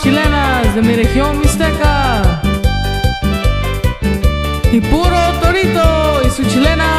chilenas de mi región mixteca. Y puro torito y su chilena.